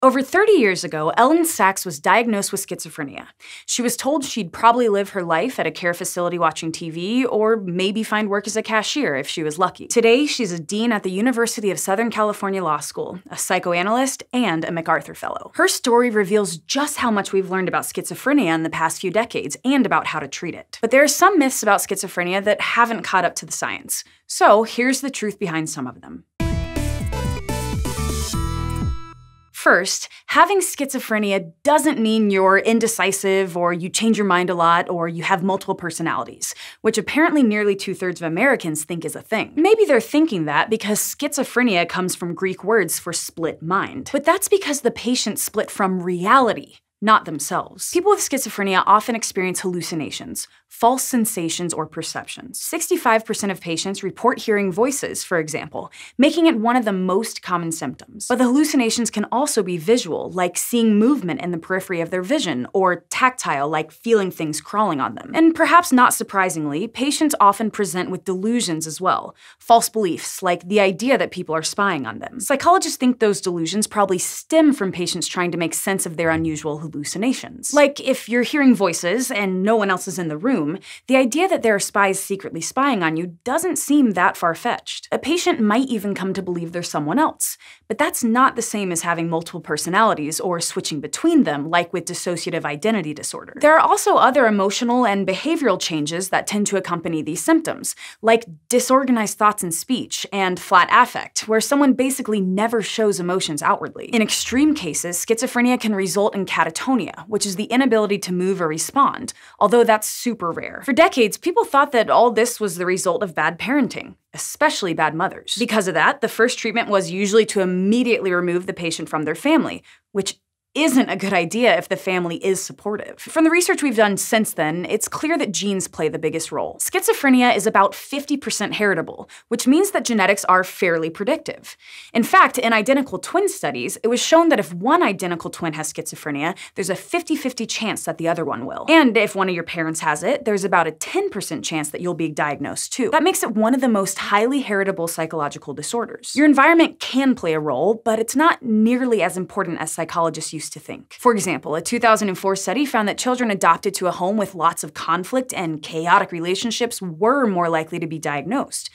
Over 30 years ago, Elyn Saks was diagnosed with schizophrenia. She was told she'd probably live her life at a care facility watching TV, or maybe find work as a cashier if she was lucky. Today, she's a dean at the University of Southern California Law School, a psychoanalyst, and a MacArthur Fellow. Her story reveals just how much we've learned about schizophrenia in the past few decades and about how to treat it. But there are some myths about schizophrenia that haven't caught up to the science. So here's the truth behind some of them. First, having schizophrenia doesn't mean you're indecisive or you change your mind a lot or you have multiple personalities, which apparently nearly two thirds of Americans think is a thing. Maybe they're thinking that because schizophrenia comes from Greek words for split mind. But that's because the patient split from reality, not themselves. People with schizophrenia often experience hallucinations, false sensations or perceptions. 65% of patients report hearing voices, for example, making it one of the most common symptoms. But the hallucinations can also be visual, like seeing movement in the periphery of their vision, or tactile, like feeling things crawling on them. And perhaps not surprisingly, patients often present with delusions as well, false beliefs, like the idea that people are spying on them. Psychologists think those delusions probably stem from patients trying to make sense of their unusual. Like if you're hearing voices and no one else is in the room, the idea that there are spies secretly spying on you doesn't seem that far fetched. A patient might even come to believe there's someone else, but that's not the same as having multiple personalities or switching between them, like with dissociative identity disorder. There are also other emotional and behavioral changes that tend to accompany these symptoms, like disorganized thoughts and speech and flat affect, where someone basically never shows emotions outwardly. In extreme cases, schizophrenia can result in catatonia, which is the inability to move or respond, although that's super super rare. For decades, people thought that all this was the result of bad parenting, especially bad mothers. Because of that, the first treatment was usually to immediately remove the patient from their family, which isn't a good idea if the family is supportive. From the research we've done since then, it's clear that genes play the biggest role. Schizophrenia is about 50% heritable, which means that genetics are fairly predictive. In fact, in identical twin studies, it was shown that if one identical twin has schizophrenia, there's a 50-50 chance that the other one will. And if one of your parents has it, there's about a 10% chance that you'll be diagnosed too. That makes it one of the most highly heritable psychological disorders. Your environment can play a role, but it's not nearly as important as psychologists used to think. For example, a 2004 study found that children adopted to a home with lots of conflict and chaotic relationships were more likely to be diagnosed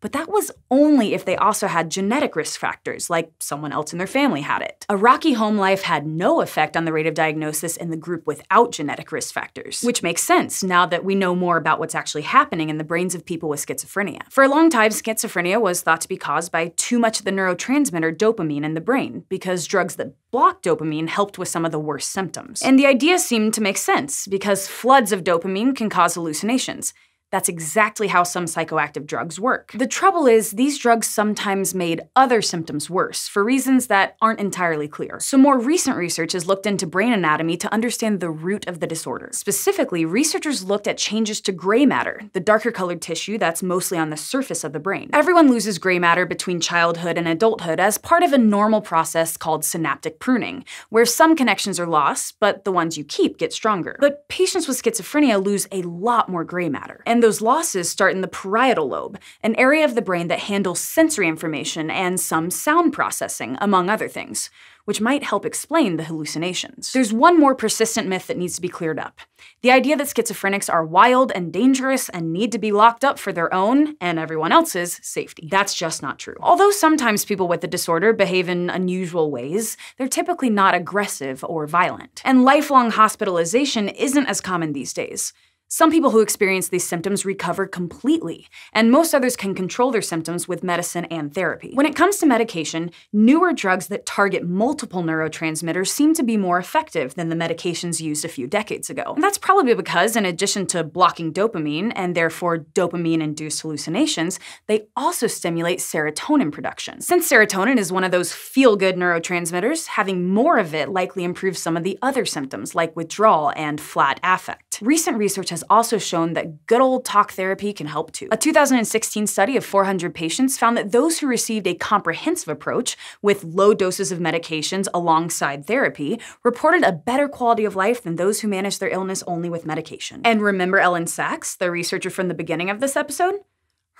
but that was only if they also had genetic risk factors, like someone else in their family had it. A rocky home life had no effect on the rate of diagnosis in the group without genetic risk factors, which makes sense now that we know more about what's actually happening in the brains of people with schizophrenia. For a long time, schizophrenia was thought to be caused by too much of the neurotransmitter dopamine in the brain, because drugs that blocked dopamine helped with some of the worst symptoms. And the idea seemed to make sense, because floods of dopamine can cause hallucinations, that's exactly how some psychoactive drugs work. The trouble is, these drugs sometimes made other symptoms worse, for reasons that aren't entirely clear. So more recent research has looked into brain anatomy to understand the root of the disorder. Specifically, researchers looked at changes to gray matter, the darker colored tissue that's mostly on the surface of the brain. Everyone loses gray matter between childhood and adulthood as part of a normal process called synaptic pruning, where some connections are lost, but the ones you keep get stronger. But patients with schizophrenia lose a lot more gray matter. And and those losses start in the parietal lobe, an area of the brain that handles sensory information and some sound processing, among other things, which might help explain the hallucinations. There's one more persistent myth that needs to be cleared up. The idea that schizophrenics are wild and dangerous and need to be locked up for their own and everyone else's safety. That's just not true. Although sometimes people with the disorder behave in unusual ways, they're typically not aggressive or violent. And lifelong hospitalization isn't as common these days. Some people who experience these symptoms recover completely, and most others can control their symptoms with medicine and therapy. When it comes to medication, newer drugs that target multiple neurotransmitters seem to be more effective than the medications used a few decades ago. And that's probably because, in addition to blocking dopamine, and therefore dopamine-induced hallucinations, they also stimulate serotonin production. Since serotonin is one of those feel-good neurotransmitters, having more of it likely improves some of the other symptoms, like withdrawal and flat affect. Recent research has also shown that good old talk therapy can help too. A 2016 study of 400 patients found that those who received a comprehensive approach with low doses of medications alongside therapy reported a better quality of life than those who managed their illness only with medication. And remember Elyn Saks, the researcher from the beginning of this episode?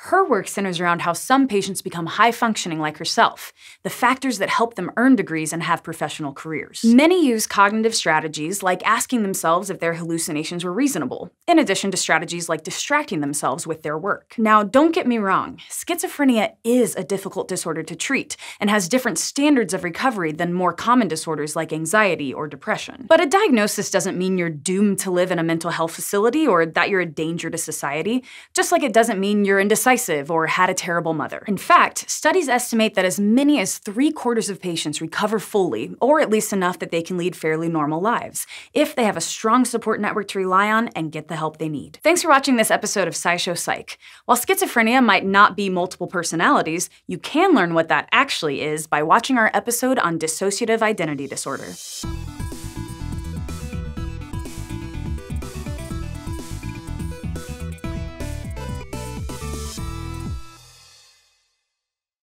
Her work centers around how some patients become high functioning like herself, the factors that help them earn degrees and have professional careers. Many use cognitive strategies like asking themselves if their hallucinations were reasonable, in addition to strategies like distracting themselves with their work. Now, don't get me wrong, schizophrenia is a difficult disorder to treat and has different standards of recovery than more common disorders like anxiety or depression. But a diagnosis doesn't mean you're doomed to live in a mental health facility or that you're a danger to society, just like it doesn't mean you're indecisive indecisive or had a terrible mother. In fact, studies estimate that as many as three quarters of patients recover fully, or at least enough that they can lead fairly normal lives, if they have a strong support network to rely on and get the help they need. Thanks for watching this episode of SciShow Psych. While schizophrenia might not be multiple personalities, you can learn what that actually is by watching our episode on dissociative identity disorder.